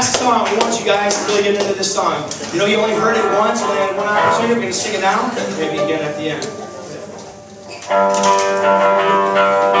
last song, want you guys to really get into this song. You know, you only heard it once, only had one opportunity. We're going to sing it now, maybe again at the end.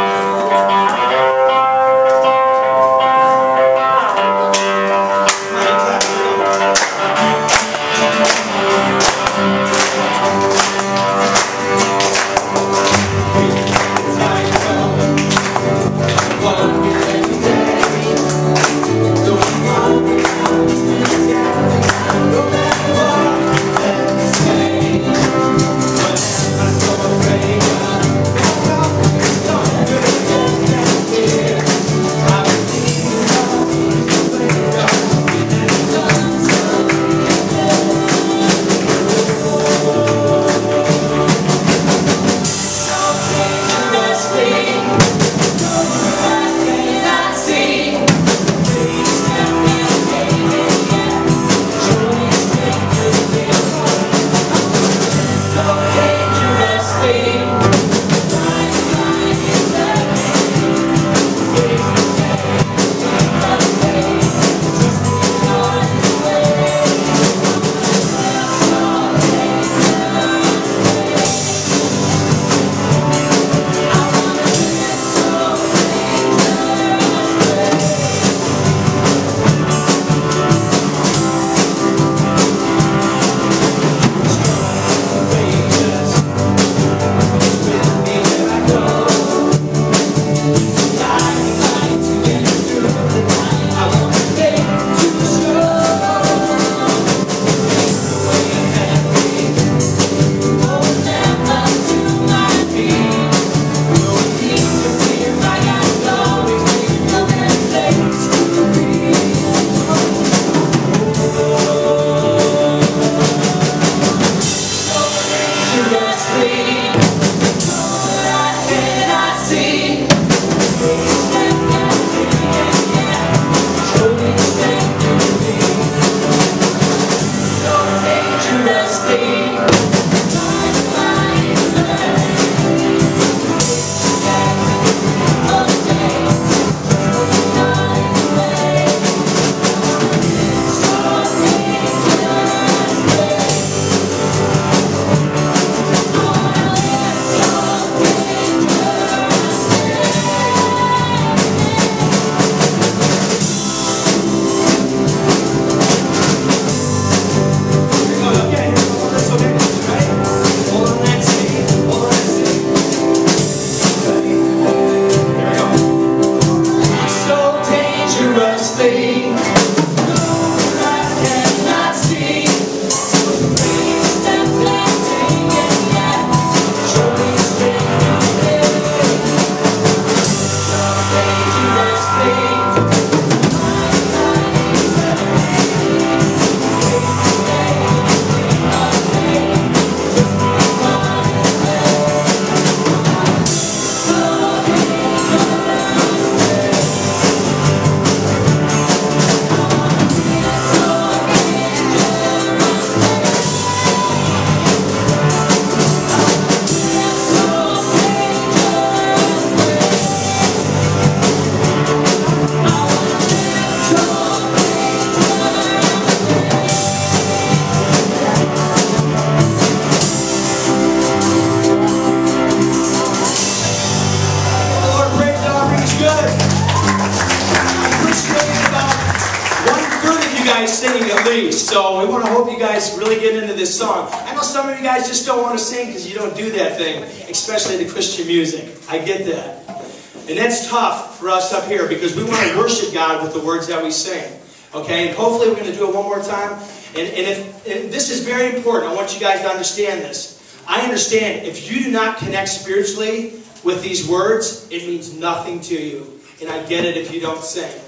Here because we want to worship God with the words that we sing. Okay, and hopefully we're going to do it one more time. And, and if and this is very important, I want you guys to understand this. I understand if you do not connect spiritually with these words, it means nothing to you. And I get it if you don't sing.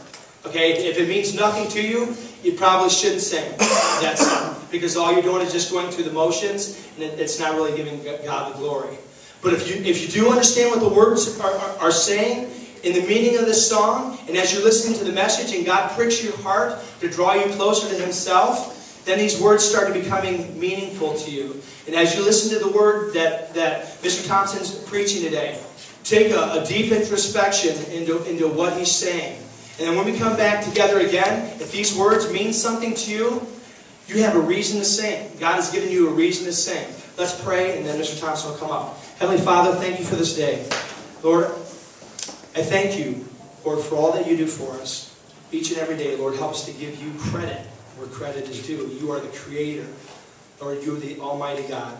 Okay, if it means nothing to you, you probably shouldn't sing that song because all you're doing is just going through the motions, and it, it's not really giving God the glory. But if you if you do understand what the words are, are, are saying, in the meaning of this song, and as you're listening to the message and God pricks your heart to draw you closer to Himself, then these words start to becoming meaningful to you. And as you listen to the word that, that Mr. Thompson's preaching today, take a, a deep introspection into, into what he's saying. And then when we come back together again, if these words mean something to you, you have a reason to sing. God has given you a reason to sing. Let's pray, and then Mr. Thompson will come up. Heavenly Father, thank you for this day. Lord, I thank you, Lord, for all that you do for us. Each and every day, Lord, help us to give you credit where credit is due. You are the creator. Lord, you are the Almighty God.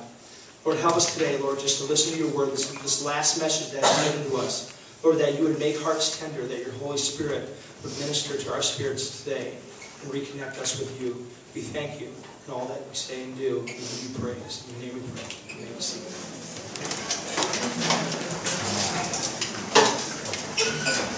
Lord, help us today, Lord, just to listen to your word, this, this last message that is given to us. Lord, that you would make hearts tender, that your Holy Spirit would minister to our spirits today and reconnect us with you. We thank you in all that we say and do. We give you praise. In your name we pray. You may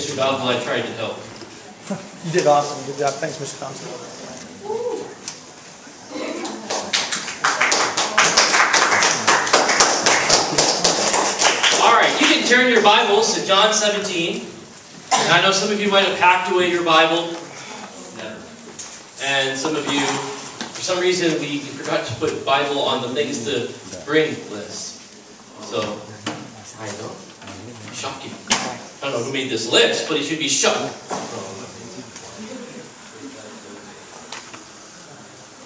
Mr. Gospel, I tried to help. You did awesome. Good job. Thanks, Mr. Thompson. All right, you can turn your Bibles to John 17. And I know some of you might have packed away your Bible. Never. And some of you, for some reason, we forgot to put Bible on the things to bring list. So, I know. Shocking. I don't know who made this list, but he should be shocked.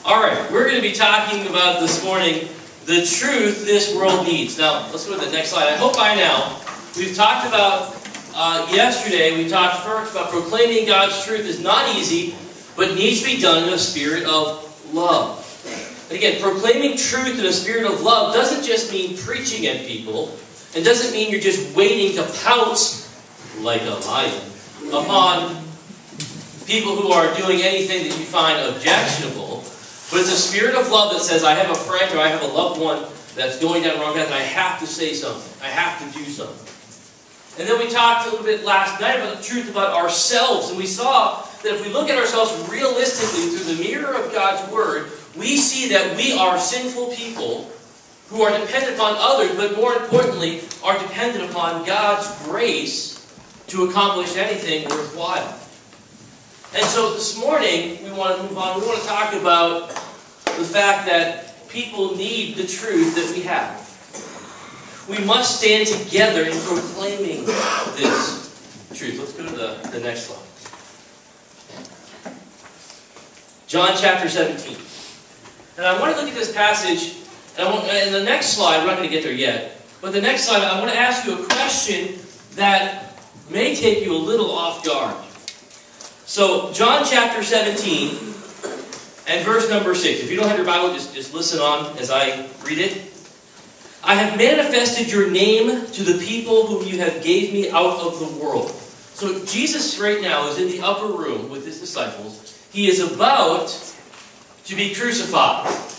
All right, we're going to be talking about this morning the truth this world needs. Now, let's go to the next slide. I hope by now we've talked about uh, yesterday. We talked first about proclaiming God's truth is not easy, but needs to be done in a spirit of love. And again, proclaiming truth in a spirit of love doesn't just mean preaching at people, and doesn't mean you're just waiting to pounce like a lion upon people who are doing anything that you find objectionable. But it's a spirit of love that says, I have a friend or I have a loved one that's going down the wrong path, and I have to say something. I have to do something. And then we talked a little bit last night about the truth about ourselves, and we saw that if we look at ourselves realistically through the mirror of God's Word, we see that we are sinful people who are dependent upon others, but more importantly, are dependent upon God's grace to accomplish anything worthwhile. And so this morning, we want to move on. We want to talk about the fact that people need the truth that we have. We must stand together in proclaiming this truth. Let's go to the, the next slide. John chapter 17. And I want to look at this passage, and, want, and the next slide, we're not going to get there yet, but the next slide, I want to ask you a question that may take you a little off guard. So, John chapter 17 and verse number 6. If you don't have your Bible, just, just listen on as I read it. I have manifested your name to the people whom you have gave me out of the world. So, Jesus right now is in the upper room with his disciples. He is about to be crucified.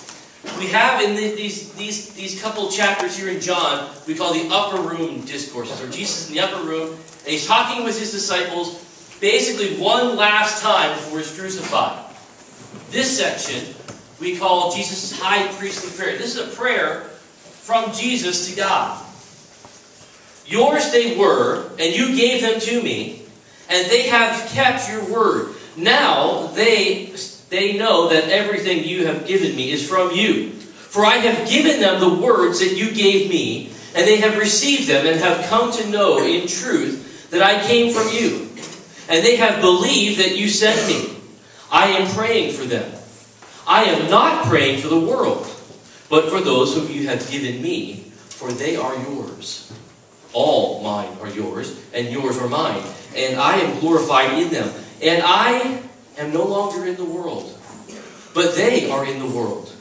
We have in the, these, these, these couple chapters here in John, we call the upper room discourses, or Jesus in the upper room, and he's talking with his disciples basically one last time before he's crucified. This section we call Jesus' high priestly prayer. This is a prayer from Jesus to God. Yours they were, and you gave them to me, and they have kept your word. Now they, they know that everything you have given me is from you. For I have given them the words that you gave me, and they have received them and have come to know in truth that I came from you. And they have believed that you sent me. I am praying for them. I am not praying for the world, but for those whom you have given me, for they are yours. All mine are yours, and yours are mine, and I am glorified in them. And I am no longer in the world, but they are in the world,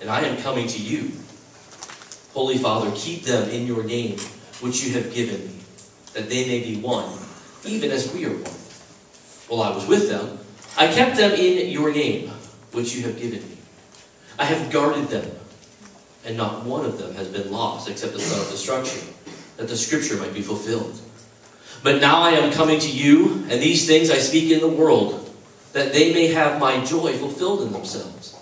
and I am coming to you. Holy Father, keep them in your name, which you have given me, that they may be one, even as we are one. While I was with them, I kept them in your name, which you have given me. I have guarded them, and not one of them has been lost except the son of destruction, that the scripture might be fulfilled. But now I am coming to you, and these things I speak in the world, that they may have my joy fulfilled in themselves.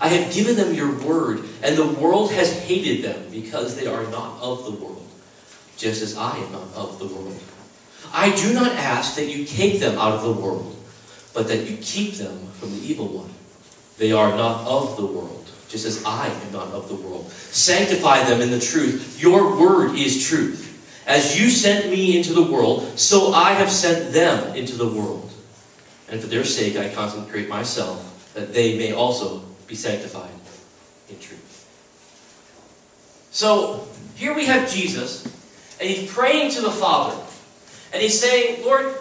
I have given them your word, and the world has hated them because they are not of the world, just as I am not of the world. I do not ask that you take them out of the world, but that you keep them from the evil one. They are not of the world, just as I am not of the world. Sanctify them in the truth. Your word is truth. As you sent me into the world, so I have sent them into the world. And for their sake I consecrate myself, that they may also be sanctified in truth. So, here we have Jesus, and he's praying to the Father. And he's saying, Lord,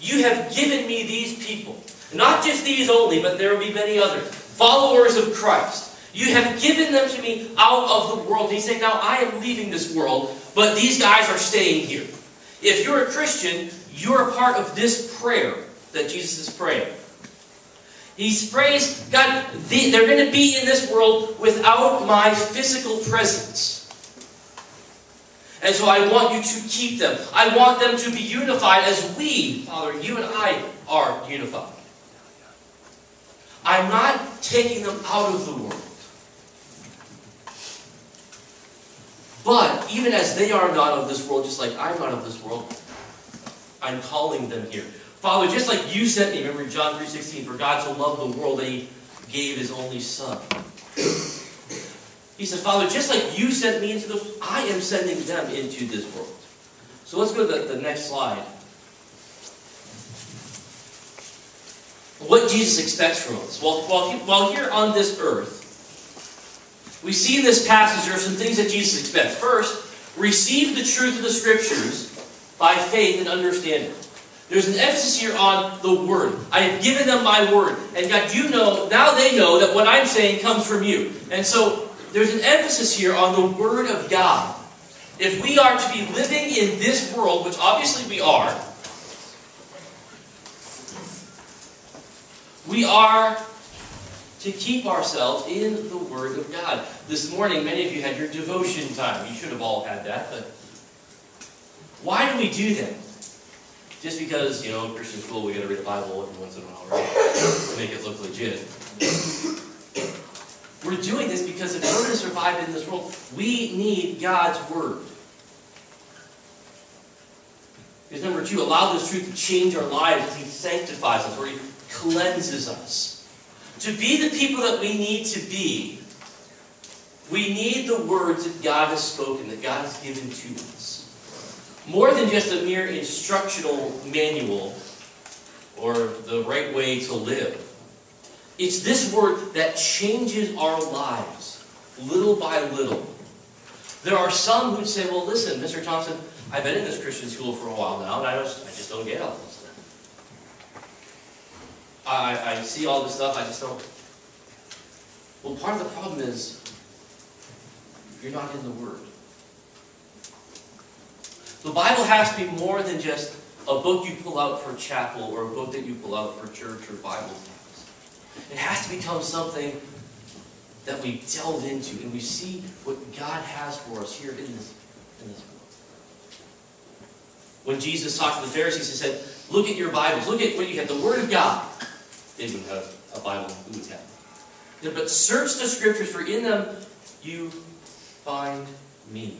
you have given me these people. Not just these only, but there will be many others. Followers of Christ. You have given them to me out of the world. he's saying, now I am leaving this world, but these guys are staying here. If you're a Christian, you're a part of this prayer that Jesus is praying. He prays, God, they're going to be in this world without my physical presence. And so I want you to keep them. I want them to be unified as we, Father, you and I are unified. I'm not taking them out of the world. But even as they are not of this world, just like I'm not of this world, I'm calling them here. Father, just like you sent me, remember John 3.16, for God so loved the world that he gave his only son. He said, Father, just like you sent me into the I am sending them into this world. So let's go to the, the next slide. What Jesus expects from us. Well, while, while here on this earth, we see in this passage there are some things that Jesus expects. First, receive the truth of the Scriptures by faith and understanding. There's an emphasis here on the Word. I have given them my Word. And God, you know, now they know that what I'm saying comes from you. And so there's an emphasis here on the Word of God. If we are to be living in this world, which obviously we are, we are to keep ourselves in the Word of God. This morning, many of you had your devotion time. You should have all had that, but why do we do that? Just because, you know, Christian school we gotta read the Bible every once in a while, right? to make it look legit. We're doing this because if we're to survive in this world, we need God's Word. Because number two, allow this truth to change our lives as He sanctifies us, or He cleanses us. To be the people that we need to be, we need the words that God has spoken, that God has given to us. More than just a mere instructional manual or the right way to live. It's this word that changes our lives little by little. There are some who say, well, listen, Mr. Thompson, I've been in this Christian school for a while now, and I just, I just don't get all this stuff. I, I see all this stuff, I just don't. Well, part of the problem is you're not in the Word. The Bible has to be more than just a book you pull out for chapel or a book that you pull out for church or Bible it has to become something that we delve into and we see what God has for us here in this, in this book. When Jesus talked to the Pharisees, he said, Look at your Bibles. Look at what you have, the Word of God. They wouldn't have a Bible. Who would have? But search the Scriptures, for in them you find me.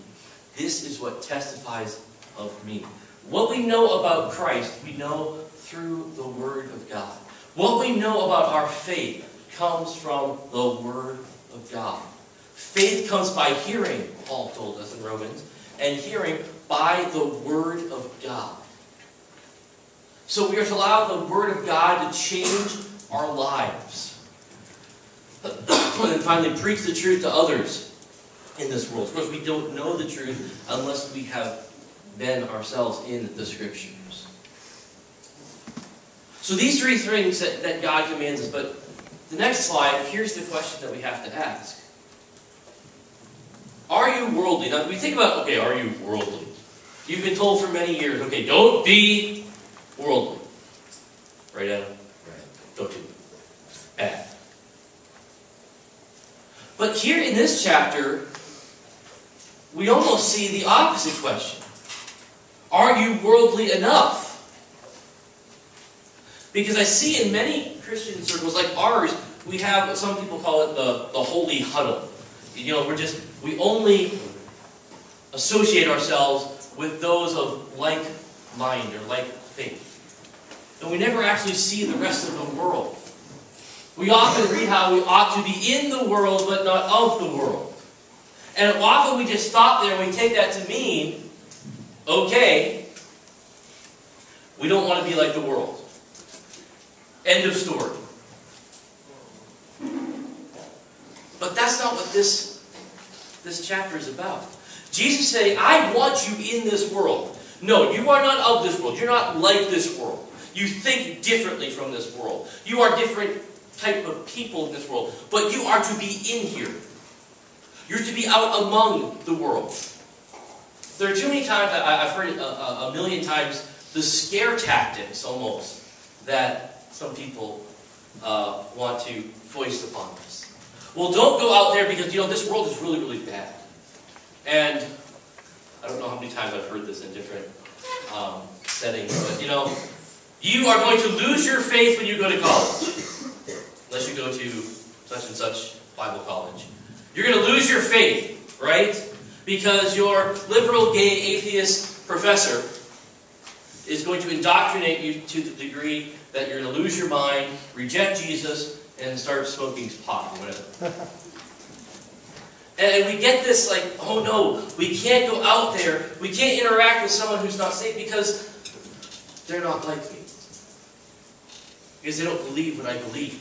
This is what testifies of me. What we know about Christ, we know through the Word of God. What we know about our faith comes from the Word of God. Faith comes by hearing, Paul told us in Romans, and hearing by the Word of God. So we are to allow the Word of God to change our lives. and finally, preach the truth to others in this world. Of course, we don't know the truth unless we have been ourselves in the Scriptures. So these three things that, that God commands us, but the next slide, here's the question that we have to ask. Are you worldly? Now, we think about, okay, are you worldly? You've been told for many years, okay, don't be worldly. Right, Adam? Right. Don't do it. Bad. But here in this chapter, we almost see the opposite question. Are you worldly enough? Because I see in many Christian circles like ours, we have, what some people call it the, the holy huddle. You know, we're just, we only associate ourselves with those of like mind or like faith. And we never actually see the rest of the world. We often read how we ought to be in the world but not of the world. And often we just stop there and we take that to mean, okay, we don't want to be like the world. End of story. But that's not what this, this chapter is about. Jesus saying, I want you in this world. No, you are not of this world. You're not like this world. You think differently from this world. You are different type of people in this world. But you are to be in here. You're to be out among the world. There are too many times, I've heard it a, a million times, the scare tactics almost that some people uh, want to foist upon us. Well, don't go out there because, you know, this world is really, really bad. And I don't know how many times I've heard this in different um, settings, but, you know, you are going to lose your faith when you go to college. Unless you go to such and such Bible college. You're going to lose your faith, right? Because your liberal, gay, atheist professor is going to indoctrinate you to the degree that you're going to lose your mind, reject Jesus, and start smoking pot or whatever. and we get this like, oh no, we can't go out there. We can't interact with someone who's not saved because they're not like me. Because they don't believe what I believe.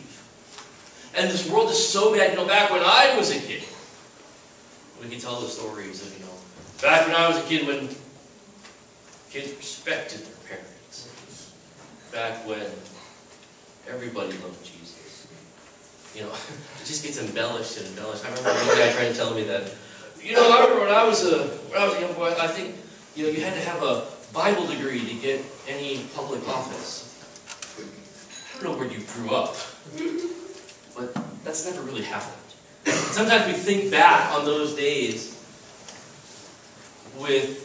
And this world is so bad. You know, back when I was a kid, we can tell the stories of, you know, back when I was a kid when kids respected their parents. Back when everybody loved Jesus. You know, it just gets embellished and embellished. I remember one guy trying to tell me that, you know, I remember when I was a when I was a young boy, I think, you know, you had to have a Bible degree to get any public office. I don't know where you grew up, but that's never really happened. Sometimes we think back on those days with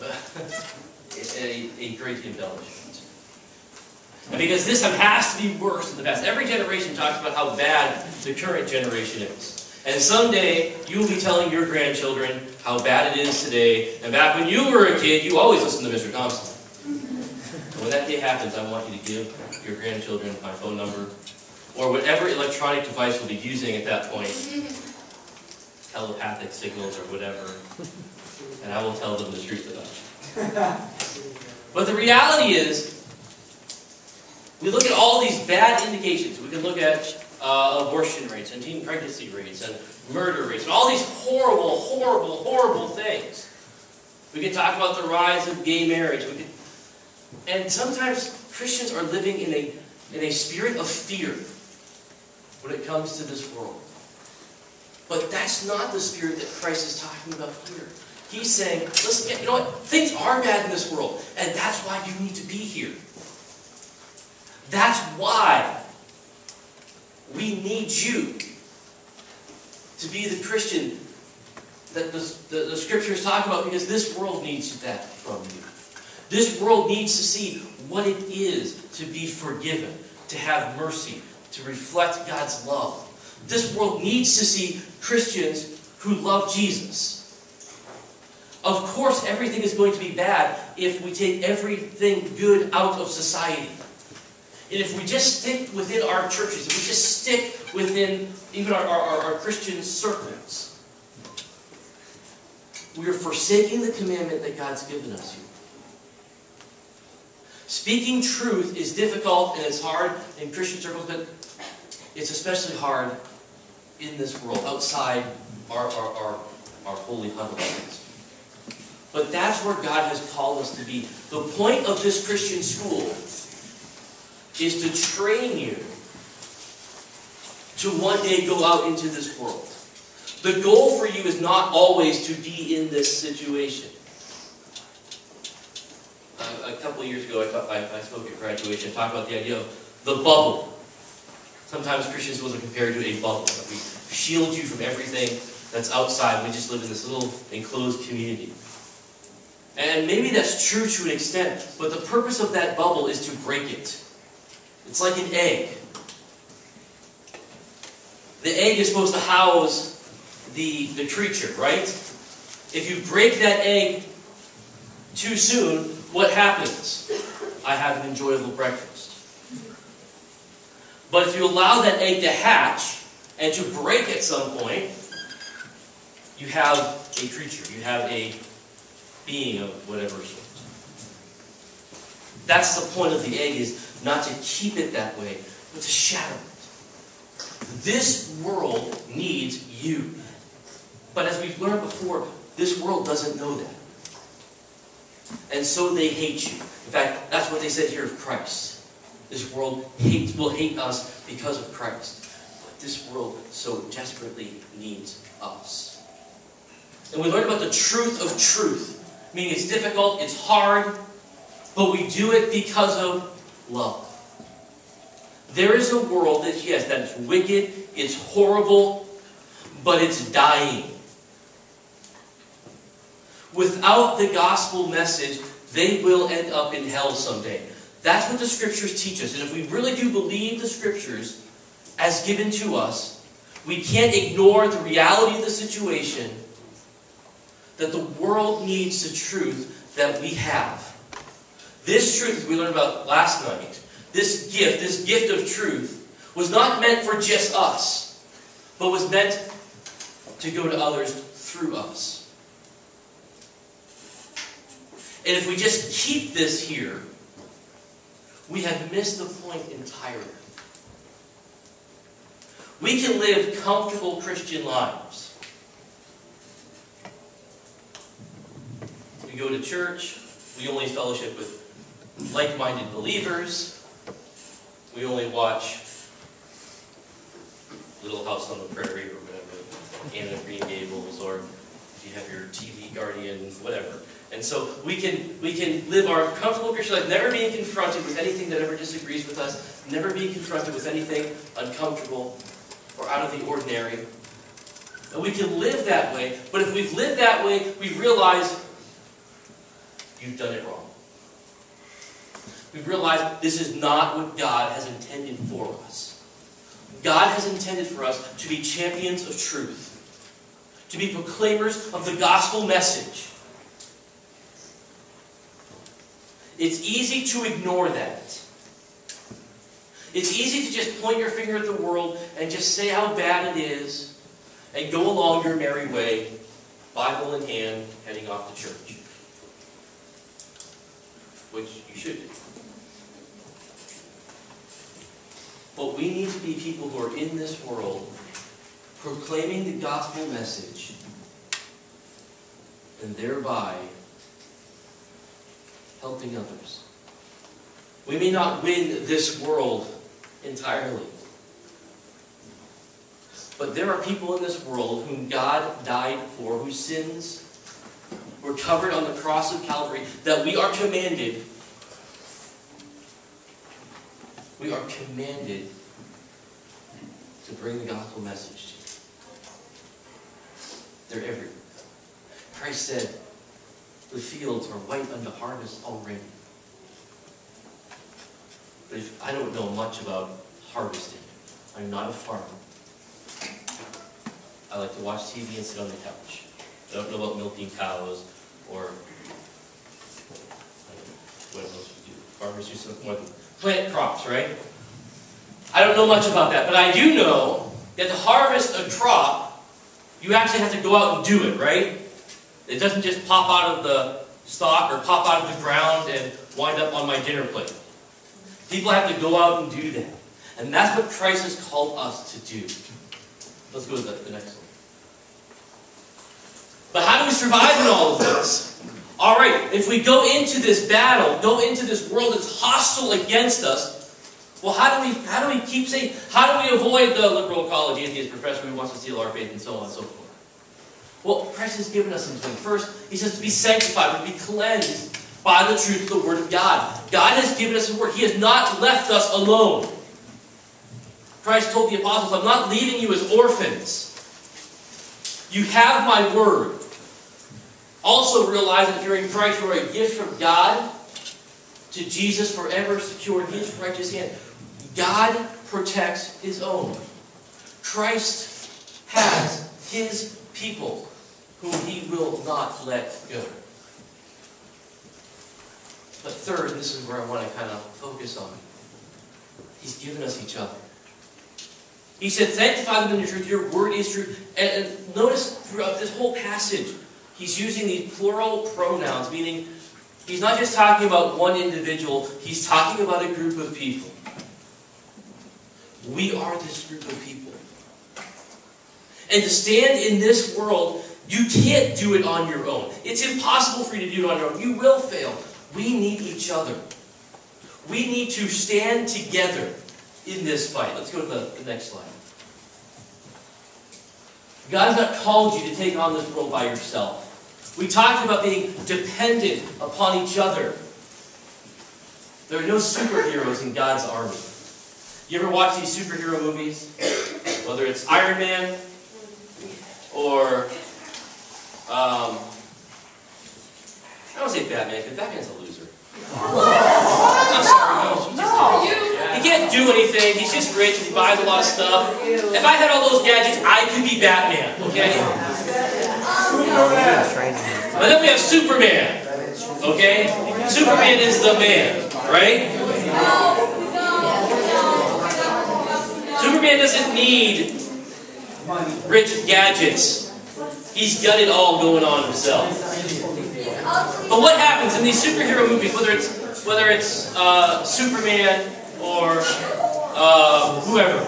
a, a great embellishment. And because this has to be worse than the past. Every generation talks about how bad the current generation is. And someday, you will be telling your grandchildren how bad it is today. And back when you were a kid, you always listened to Mr. Thompson. When that day happens, I want you to give your grandchildren my phone number, or whatever electronic device we'll be using at that point, telepathic signals or whatever, and I will tell them the truth about it. But the reality is, we look at all these bad indications. We can look at uh, abortion rates and teen pregnancy rates and murder rates and all these horrible, horrible, horrible things. We can talk about the rise of gay marriage. We can, and sometimes Christians are living in a, in a spirit of fear when it comes to this world. But that's not the spirit that Christ is talking about here. He's saying, listen, you know what? Things are bad in this world, and that's why you need to be here. That's why we need you to be the Christian that the, the, the scriptures talk about because this world needs that from you. This world needs to see what it is to be forgiven, to have mercy, to reflect God's love. This world needs to see Christians who love Jesus. Of course, everything is going to be bad if we take everything good out of society. And if we just stick within our churches, if we just stick within even our, our, our Christian circles, we are forsaking the commandment that God's given us here. Speaking truth is difficult and it's hard in Christian circles, but it's especially hard in this world, outside our, our, our, our holy huddles. But that's where God has called us to be. The point of this Christian school is to train you to one day go out into this world. The goal for you is not always to be in this situation. Uh, a couple years ago, I, I, I spoke at graduation, talked about the idea of the bubble. Sometimes Christians will compare to a bubble, we shield you from everything that's outside. We just live in this little enclosed community. And maybe that's true to an extent, but the purpose of that bubble is to break it. It's like an egg. The egg is supposed to house the, the creature, right? If you break that egg, too soon, what happens? I have an enjoyable breakfast. But if you allow that egg to hatch and to break at some point, you have a creature, you have a being of whatever sort. That's the point of the egg is not to keep it that way, but to shatter it. This world needs you. But as we've learned before, this world doesn't know that. And so they hate you. In fact, that's what they said here of Christ. This world hates, will hate us because of Christ. But this world so desperately needs us. And we learned about the truth of truth. Meaning it's difficult, it's hard, but we do it because of love. There is a world that, yes, that is wicked, it's horrible, but it's dying. Without the gospel message, they will end up in hell someday. That's what the scriptures teach us. And if we really do believe the scriptures as given to us, we can't ignore the reality of the situation that the world needs the truth that we have. This truth, we learned about last night, this gift, this gift of truth, was not meant for just us, but was meant to go to others through us. And if we just keep this here, we have missed the point entirely. We can live comfortable Christian lives. We go to church, we only fellowship with like-minded believers, we only watch Little House on the Prairie or whatever, Anne of Green Gables, or if you have your TV Guardian, whatever. And so we can, we can live our comfortable Christian life, never being confronted with anything that ever disagrees with us, never being confronted with anything uncomfortable or out of the ordinary. And we can live that way, but if we've lived that way, we realize you've done it wrong. We realize this is not what God has intended for us. God has intended for us to be champions of truth, to be proclaimers of the gospel message. It's easy to ignore that. It's easy to just point your finger at the world and just say how bad it is and go along your merry way, Bible in hand, heading off to church. Which you should do. But we need to be people who are in this world proclaiming the gospel message and thereby helping others. We may not win this world entirely. But there are people in this world whom God died for, whose sins were covered on the cross of Calvary, that we are commanded, we are commanded to bring the gospel message to. They're everywhere. Christ said, the fields are white unto harvest already. But if, I don't know much about harvesting. I'm not a farmer. I like to watch TV and sit on the couch. I don't know about milking cows or what else we do. Farmers do something plant crops, right? I don't know much about that, but I do know that to harvest a crop, you actually have to go out and do it, right? It doesn't just pop out of the stalk or pop out of the ground and wind up on my dinner plate. People have to go out and do that. And that's what Christ has called us to do. Let's go to the, next one. But how do we survive in all of this? All right, if we go into this battle, go into this world that's hostile against us, well, how do we how do we keep saying how do we avoid the liberal college atheist professor who wants to steal our faith and so on and so forth? Well, Christ has given us something. First, he says to be sanctified, to be cleansed by the truth of the Word of God. God has given us His Word. He has not left us alone. Christ told the apostles, I'm not leaving you as orphans. You have my Word. Also realize that if you're in Christ, you are a gift from God to Jesus forever secured in His righteous hand. God protects His own. Christ has His people whom he will not let go. But third, this is where I want to kind of focus on. He's given us each other. He said, sanctify them in your truth, your word is true. And, and notice throughout this whole passage, he's using these plural pronouns, meaning he's not just talking about one individual, he's talking about a group of people. We are this group of people. And to stand in this world, you can't do it on your own. It's impossible for you to do it on your own. You will fail. We need each other. We need to stand together in this fight. Let's go to the, the next slide. God has not called you to take on this world by yourself. We talked about being dependent upon each other. There are no superheroes in God's army. You ever watch these superhero movies? Whether it's Iron Man or um, I don't say Batman because Batman's a loser. I'm sorry, no, just- he can't do anything. He's just rich and he buys a lot of stuff. If I had all those gadgets, I could be Batman. Okay. But then we have Superman. Okay? Superman is the man, right? Superman doesn't need rich gadgets. He's got it all going on himself. But what happens in these superhero movies, whether it's whether it's uh, Superman or uh, whoever,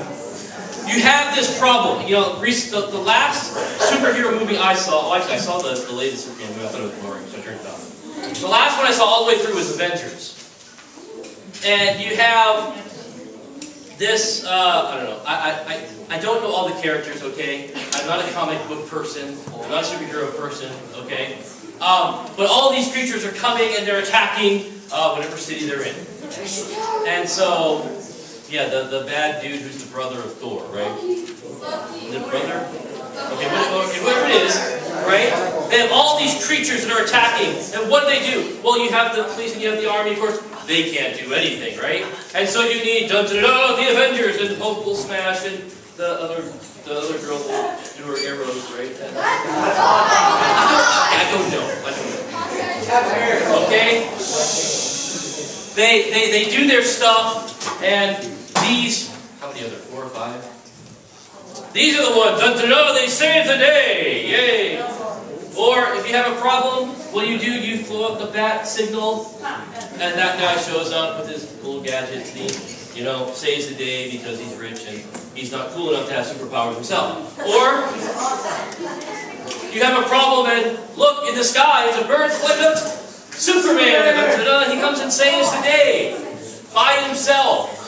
you have this problem. You know, the, the last superhero movie I saw, well, actually I saw the, the latest Superman movie, I thought it was boring, so I turned it off. The last one I saw all the way through was Avengers. And you have this, uh, I don't know, I, I, I, don't know all the characters, okay? I'm not a comic book person, I'm not a superhero person, okay? Um, but all these creatures are coming and they're attacking uh, whatever city they're in. And so, yeah, the, the bad dude who's the brother of Thor, right? The brother? Okay, what- okay, whatever it is, right? They have all these creatures that are attacking. And what do they do? Well, you have the police and you have the army, of course. They can't do anything, right? And so you need dun, dun, dun, the Avengers and Hulk will smash and the other the other girl will do her arrows, right? And- I don't know. I don't know. Okay? They, they, they do their stuff, and these, how many are there? Four or five? These are the ones, dun, dun, they save the day! Yay! Or if you have a problem, what do you do? You throw up the bat signal, and that guy shows up with his little gadgets, and he, you know, saves the day because he's rich and he's not cool enough to have superpowers himself. Or you have a problem, and look in the sky, it's a bird up. Superman, he comes and saves the day by himself.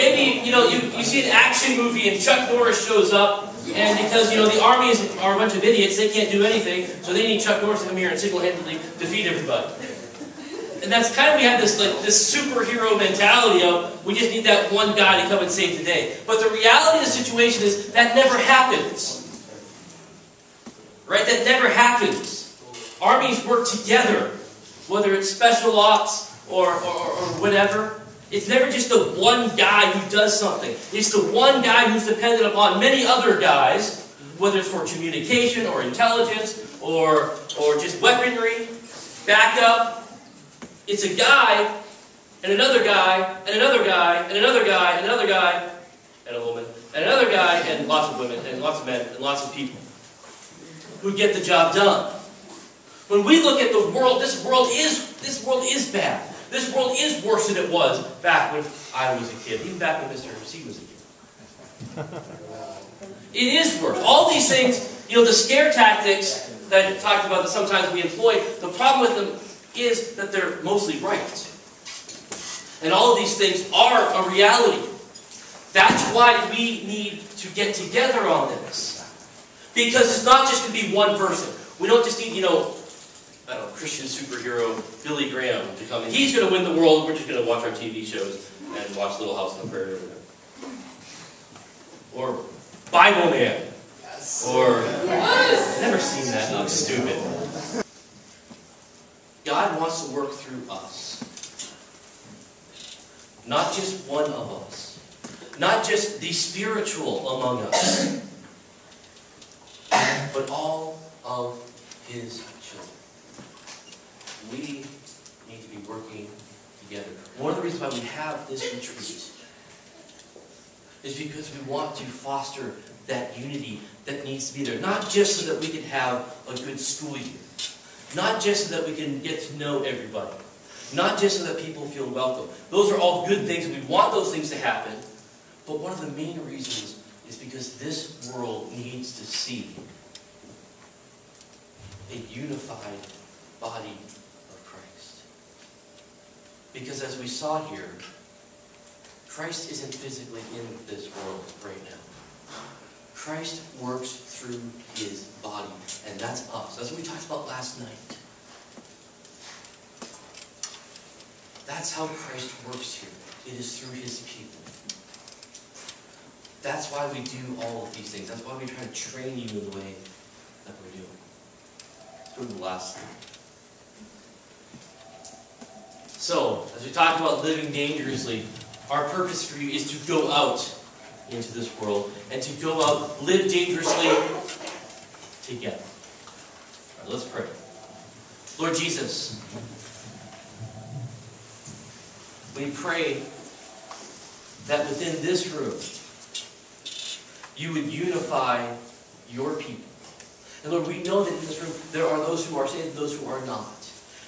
Maybe, you know, you, you see an action movie and Chuck Norris shows up, and because, you know, the army is, are a bunch of idiots, they can't do anything, so they need Chuck Norris to come here and single-handedly defeat everybody. And that's kind of, we have this, like, this superhero mentality of, we just need that one guy to come and save the day. But the reality of the situation is, that never happens. Right? That never happens. Armies work together, whether it's special ops or, or, or whatever. It's never just the one guy who does something. It's the one guy who's dependent upon many other guys, whether it's for communication or intelligence or, or just weaponry, backup. It's a guy and another guy and another guy and another guy and another guy and a woman and another guy and lots of women and lots of men and lots of people who get the job done. When we look at the world, this world is this world is bad. This world is worse than it was back when I was a kid, even back when Mr. C was a kid. It is worse. All these things, you know, the scare tactics that I talked about that sometimes we employ, the problem with them is that they're mostly right. And all of these things are a reality. That's why we need to get together on this. Because it's not just going to be one person. We don't just need, you know, I don't know, Christian superhero Billy Graham to come in. He's going to win the world. We're just going to watch our TV shows and watch Little House on the Prairie or Bible Man. Or I've never seen that. Looks stupid. God wants to work through us. Not just one of us. Not just the spiritual among us. But all of his. We need to be working together. One of the reasons why we have this retreat is because we want to foster that unity that needs to be there. Not just so that we can have a good school year. Not just so that we can get to know everybody. Not just so that people feel welcome. Those are all good things. We want those things to happen. But one of the main reasons is because this world needs to see a unified body. Because as we saw here, Christ isn't physically in this world right now. Christ works through his body, and that's us. That's what we talked about last night. That's how Christ works here. It is through his people. That's why we do all of these things. That's why we try to train you in the way that we're doing. Let's go to the last slide. So, as we talk about living dangerously, our purpose for you is to go out into this world and to go out, live dangerously together. Right, let's pray. Lord Jesus, we pray that within this room, you would unify your people. And Lord, we know that in this room there are those who are saved and those who are not.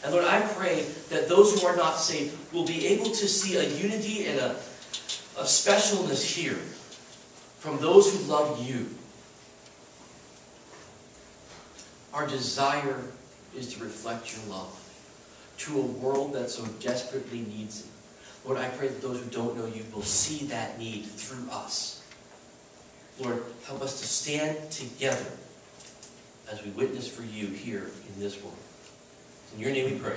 And Lord, I pray that those who are not saved will be able to see a unity and a, a specialness here from those who love you. Our desire is to reflect your love to a world that so desperately needs it. Lord, I pray that those who don't know you will see that need through us. Lord, help us to stand together as we witness for you here in this world. In your name we pray.